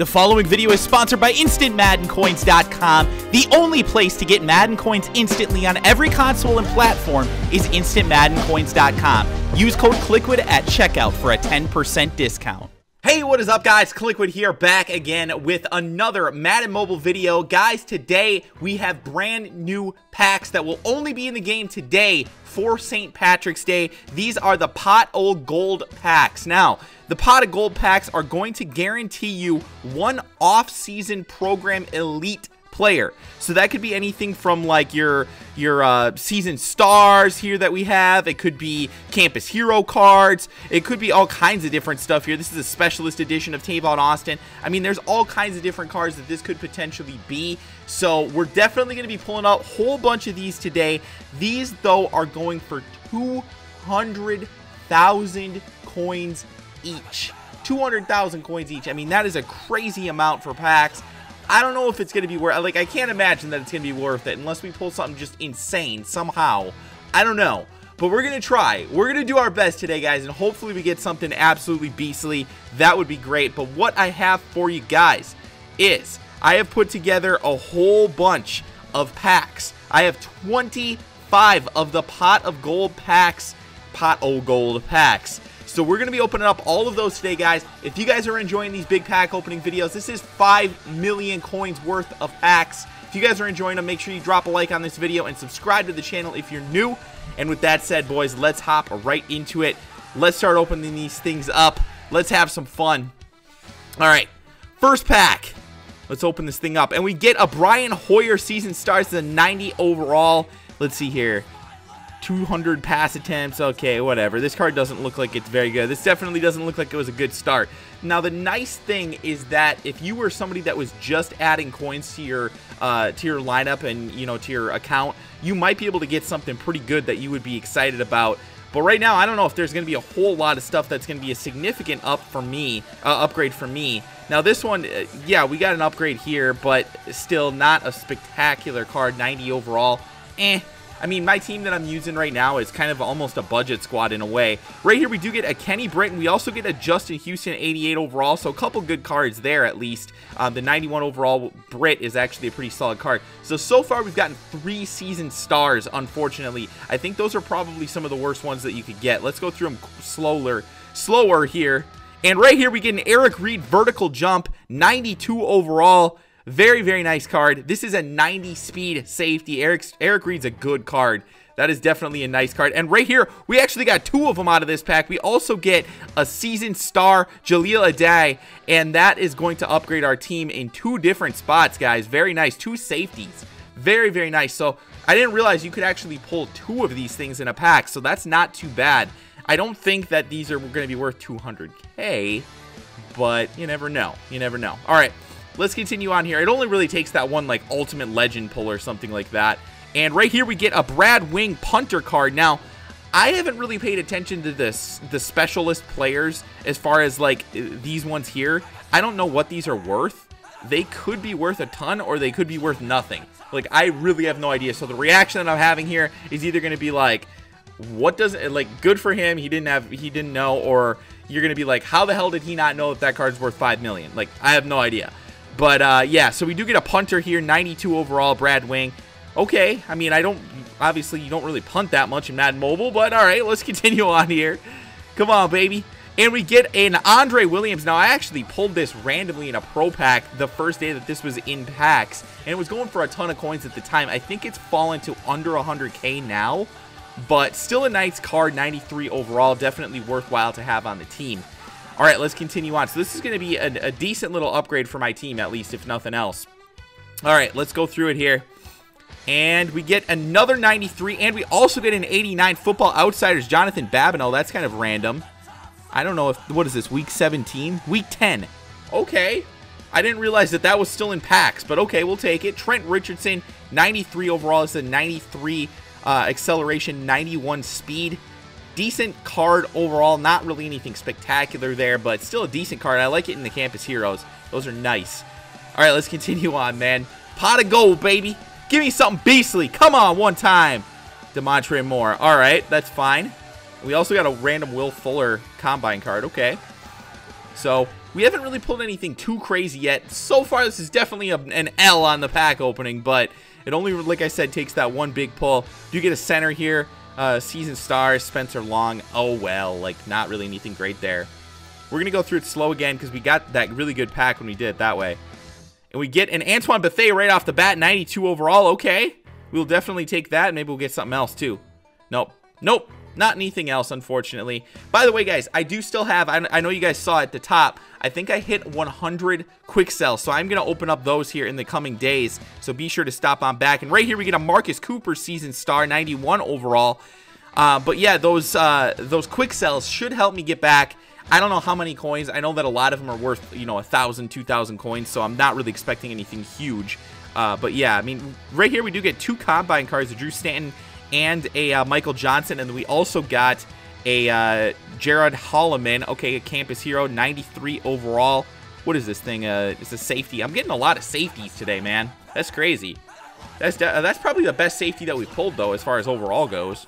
The following video is sponsored by InstantMaddenCoins.com. The only place to get Madden coins instantly on every console and platform is InstantMaddenCoins.com. Use code KLIQUID at checkout for a 10% discount. Hey, what is up guys? Kliquid here back again with another Madden Mobile video. Guys, today we have brand new packs that will only be in the game today for St. Patrick's Day. These are the Pot O Gold packs. Now, the Pot of Gold packs are going to guarantee you one off-season program elite player. So that could be anything from like your your uh, season stars here that we have. It could be campus hero cards. It could be all kinds of different stuff here. This is a specialist edition of Tavon Austin. I mean, there's all kinds of different cards that this could potentially be. So we're definitely going to be pulling out a whole bunch of these today. These, though, are going for 200,000 coins each. 200,000 coins each. I mean, that is a crazy amount for packs. I don't know if it's going to be worth Like, I can't imagine that it's going to be worth it unless we pull something just insane somehow. I don't know. But we're going to try. We're going to do our best today, guys, and hopefully we get something absolutely beastly. That would be great. But what I have for you guys is I have put together a whole bunch of packs. I have 25 of the Pot of Gold packs, Pot of Gold packs. So we're going to be opening up all of those today, guys. If you guys are enjoying these big pack opening videos, this is 5 million coins worth of packs. If you guys are enjoying them, make sure you drop a like on this video and subscribe to the channel if you're new. And with that said, boys, let's hop right into it. Let's start opening these things up. Let's have some fun. All right, first pack. Let's open this thing up. And we get a Brian Hoyer season starts a 90 overall. Let's see here. 200 pass attempts. Okay, whatever. This card doesn't look like it's very good. This definitely doesn't look like it was a good start. Now, the nice thing is that if you were somebody that was just adding coins to your uh, to your lineup and you know to your account, you might be able to get something pretty good that you would be excited about. But right now, I don't know if there's going to be a whole lot of stuff that's going to be a significant up for me, uh, upgrade for me. Now, this one, uh, yeah, we got an upgrade here, but still not a spectacular card. 90 overall. Eh, I mean, my team that I'm using right now is kind of almost a budget squad in a way. Right here, we do get a Kenny Britton. We also get a Justin Houston 88 overall, so a couple good cards there at least. Um, the 91 overall Britt is actually a pretty solid card. So, so far, we've gotten three season stars, unfortunately. I think those are probably some of the worst ones that you could get. Let's go through them slower, slower here. And right here, we get an Eric Reid vertical jump, 92 overall. Very, very nice card. This is a 90 speed safety. Eric, Eric Reid's a good card. That is definitely a nice card. And right here, we actually got two of them out of this pack. We also get a season star, Jaleel Addae, and that is going to upgrade our team in two different spots, guys. Very nice. Two safeties. Very, very nice. So I didn't realize you could actually pull two of these things in a pack, so that's not too bad. I don't think that these are going to be worth 200k, but you never know. You never know. All right let's continue on here. It only really takes that one like ultimate legend pull or something like that. And right here we get a Brad Wing punter card. Now, I haven't really paid attention to this the specialist players as far as like uh, these ones here. I don't know what these are worth. They could be worth a ton or they could be worth nothing. Like I really have no idea. So the reaction that I'm having here is either going to be like what does it like good for him he didn't have he didn't know or you're gonna be like how the hell did he not know that that card's worth five million like i have no idea but uh, yeah, so we do get a punter here, 92 overall, Brad Wing. Okay, I mean, I don't, obviously you don't really punt that much in Madden Mobile, but all right, let's continue on here. Come on, baby. And we get an Andre Williams. Now, I actually pulled this randomly in a Pro Pack the first day that this was in packs, and it was going for a ton of coins at the time. I think it's fallen to under 100k now, but still a nice card, 93 overall. Definitely worthwhile to have on the team. All right, let's continue on. So this is going to be a, a decent little upgrade for my team, at least, if nothing else. All right, let's go through it here. And we get another 93, and we also get an 89 Football Outsiders, Jonathan Babineaux. That's kind of random. I don't know if, what is this, week 17? Week 10. Okay. I didn't realize that that was still in packs, but okay, we'll take it. Trent Richardson, 93 overall. It's a 93 uh, acceleration, 91 speed decent card overall. Not really anything spectacular there, but still a decent card. I like it in the Campus Heroes. Those are nice. All right, let's continue on, man. Pot of gold, baby. Give me something beastly. Come on, one time. Damontre Moore. All right, that's fine. We also got a random Will Fuller Combine card. Okay. So, we haven't really pulled anything too crazy yet. So far, this is definitely a, an L on the pack opening, but it only, like I said, takes that one big pull. Do you get a center here. Uh, season stars, Spencer Long. Oh, well, like, not really anything great there. We're going to go through it slow again because we got that really good pack when we did it that way. And we get an Antoine Bethea right off the bat, 92 overall. Okay. We'll definitely take that. Maybe we'll get something else, too. Nope. Nope. Not anything else, unfortunately. By the way, guys, I do still have, I, I know you guys saw at the top, I think I hit 100 quick sells, so I'm going to open up those here in the coming days, so be sure to stop on back. And right here, we get a Marcus Cooper season star, 91 overall. Uh, but yeah, those, uh, those quick sells should help me get back I don't know how many coins. I know that a lot of them are worth, you know, a thousand, two thousand coins, so I'm not really expecting anything huge. Uh, but yeah, I mean, right here we do get two combine cards, a Drew Stanton and a uh, Michael Johnson. And we also got a uh, Jared Holloman. Okay, a campus hero, 93 overall. What is this thing? Uh, it's a safety. I'm getting a lot of safeties today, man. That's crazy. That's that's probably the best safety that we pulled, though, as far as overall goes.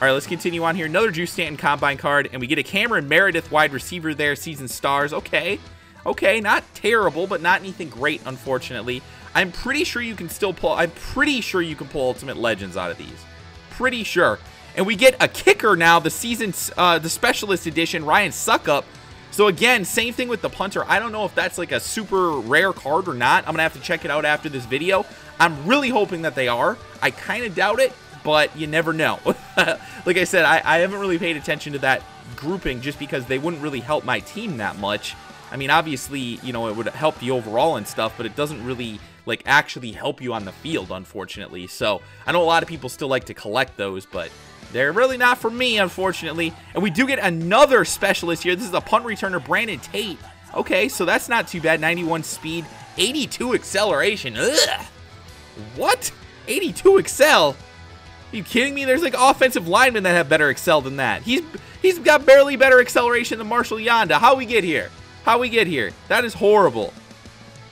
All right, let's continue on here. Another Drew Stanton Combine card, and we get a Cameron Meredith wide receiver there, season stars. Okay, okay, not terrible, but not anything great, unfortunately. I'm pretty sure you can still pull, I'm pretty sure you can pull Ultimate Legends out of these pretty sure. And we get a kicker now, the season, uh, the specialist edition, Ryan Succop. So again, same thing with the punter. I don't know if that's like a super rare card or not. I'm going to have to check it out after this video. I'm really hoping that they are. I kind of doubt it, but you never know. like I said, I, I haven't really paid attention to that grouping just because they wouldn't really help my team that much. I mean, obviously, you know, it would help the overall and stuff, but it doesn't really like actually help you on the field, unfortunately. So I know a lot of people still like to collect those, but they're really not for me, unfortunately. And we do get another specialist here. This is a punt returner, Brandon Tate. Okay, so that's not too bad. 91 speed, 82 acceleration. Ugh. What? 82 excel? Are you kidding me? There's like offensive linemen that have better excel than that. He's he's got barely better acceleration than Marshall Yanda. How we get here? How we get here? That is horrible.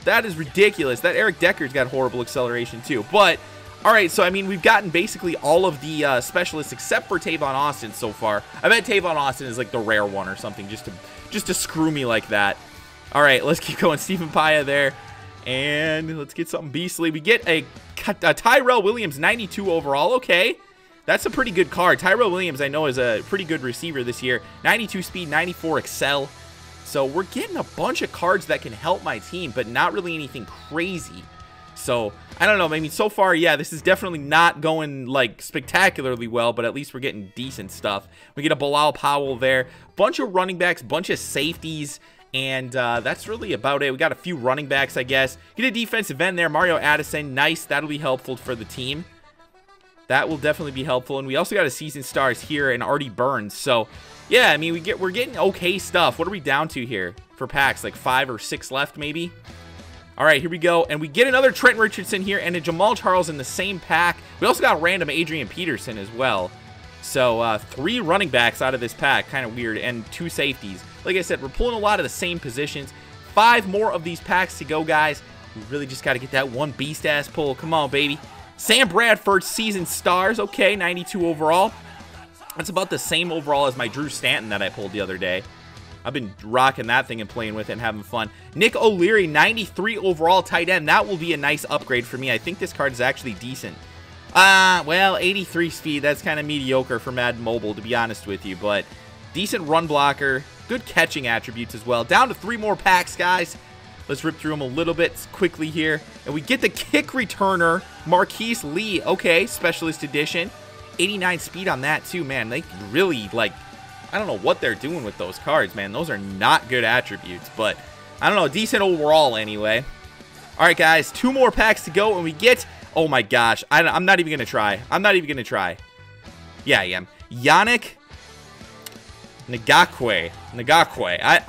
That is ridiculous. That Eric Decker's got horrible acceleration too. But, all right, so, I mean, we've gotten basically all of the uh, specialists except for Tavon Austin so far. I bet Tavon Austin is like the rare one or something just to just to screw me like that. All right, let's keep going. Stephen Paea there. And let's get something beastly. We get a, a Tyrell Williams 92 overall. Okay. That's a pretty good card. Tyrell Williams, I know, is a pretty good receiver this year. 92 speed, 94 excel. So we're getting a bunch of cards that can help my team, but not really anything crazy. So, I don't know. I mean, so far, yeah, this is definitely not going, like, spectacularly well, but at least we're getting decent stuff. We get a Bilal Powell there. Bunch of running backs, bunch of safeties, and uh, that's really about it. We got a few running backs, I guess. Get a defensive end there. Mario Addison, nice. That'll be helpful for the team. That will definitely be helpful. And we also got a season stars here and Artie Burns. So, yeah, I mean, we get, we're getting okay stuff. What are we down to here for packs? Like five or six left, maybe? All right, here we go. And we get another Trent Richardson here and a Jamaal Charles in the same pack. We also got random Adrian Peterson as well. So uh, three running backs out of this pack, kind of weird, and two safeties. Like I said, we're pulling a lot of the same positions. Five more of these packs to go, guys. We really just got to get that one beast-ass pull. Come on, baby. Sam Bradford, season stars. Okay, 92 overall. That's about the same overall as my Drew Stanton that I pulled the other day. I've been rocking that thing and playing with it and having fun. Nick O'Leary, 93 overall tight end. That will be a nice upgrade for me. I think this card is actually decent. Uh, well, 83 speed. That's kind of mediocre for Madden Mobile, to be honest with you. But decent run blocker. Good catching attributes as well. Down to three more packs, guys. Let's rip through them a little bit quickly here. And we get the kick returner, Marquise Lee. Okay, specialist edition. 89 speed on that too, man. They really, like, I don't know what they're doing with those cards, man. Those are not good attributes, but I don't know, decent overall anyway. All right, guys, two more packs to go, and we get, oh my gosh, I, am not even going to try. I'm not even going to try. Yeah, I am. Yannick Ngakoue. Ngakoue. I,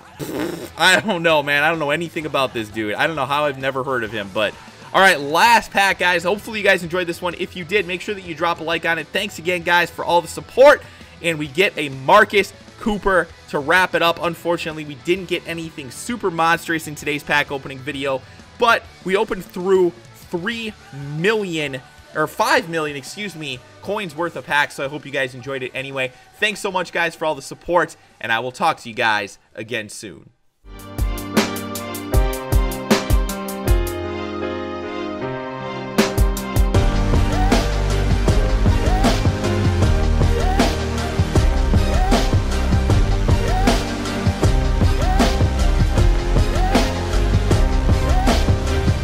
I don't know, man. I don't know anything about this dude. I don't know how I've never heard of him, but all right, last pack, guys. Hopefully you guys enjoyed this one. If you did, make sure that you drop a like on it. Thanks again, guys, for all the support. And we get a Marcus Cooper to wrap it up. Unfortunately, we didn't get anything super monstrous in today's pack opening video, but we opened through 3 million, or 5 million, excuse me, coins worth of packs, so I hope you guys enjoyed it anyway. Thanks so much, guys, for all the support, and I will talk to you guys again soon.